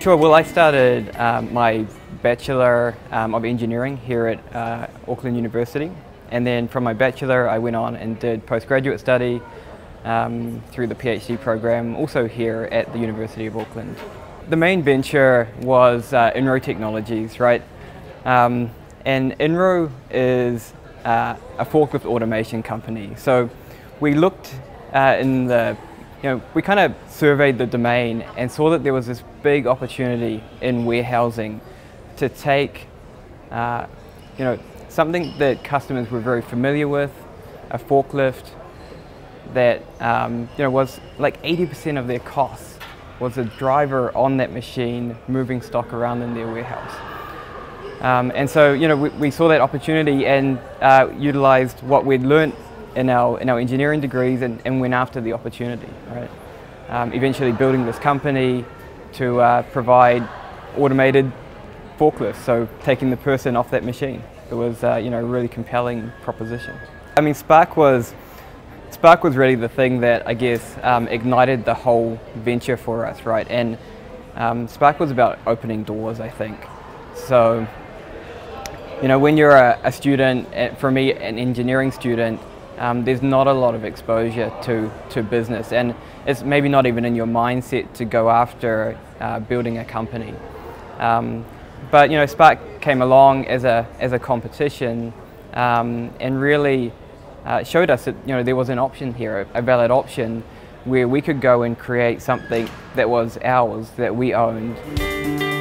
Sure, well I started um, my Bachelor um, of Engineering here at uh, Auckland University and then from my Bachelor I went on and did postgraduate study um, through the PhD program also here at the University of Auckland. The main venture was uh, Inro Technologies, right? Um, and Inro is uh, a forklift automation company. So we looked uh, in the you know, we kind of surveyed the domain and saw that there was this big opportunity in warehousing to take, uh, you know, something that customers were very familiar with, a forklift that, um, you know, was like 80% of their costs was a driver on that machine moving stock around in their warehouse. Um, and so, you know, we, we, saw that opportunity and uh, utilized what we'd learned in our, in our engineering degrees and, and went after the opportunity, right? Um, eventually building this company to uh, provide automated forklifts, so taking the person off that machine. It was, uh, you know, a really compelling proposition. I mean, Spark was, Spark was really the thing that, I guess, um, ignited the whole venture for us, right? And um, Spark was about opening doors, I think. So, you know, when you're a, a student, eh, for me, an engineering student, um, there's not a lot of exposure to, to business and it's maybe not even in your mindset to go after uh, building a company. Um, but you know, Spark came along as a, as a competition um, and really uh, showed us that you know, there was an option here, a valid option where we could go and create something that was ours, that we owned.